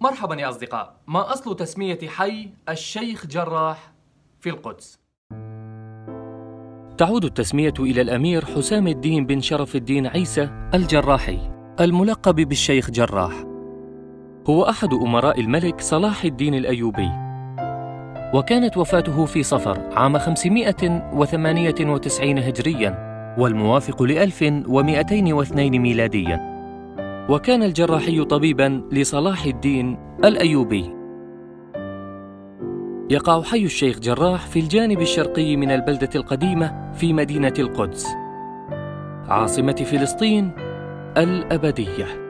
مرحبا يا أصدقاء. ما أصل تسمية حي الشيخ جراح في القدس؟ تعود التسمية إلى الأمير حسام الدين بن شرف الدين عيسى الجراحي الملقب بالشيخ جراح. هو أحد أمراء الملك صلاح الدين الأيوبي. وكانت وفاته في صفر عام 598 هجرياً والموافق ل 1202 ميلادياً. وكان الجراحي طبيباً لصلاح الدين الأيوبي. يقع حي الشيخ جراح في الجانب الشرقي من البلدة القديمة في مدينة القدس. عاصمة فلسطين الأبدية.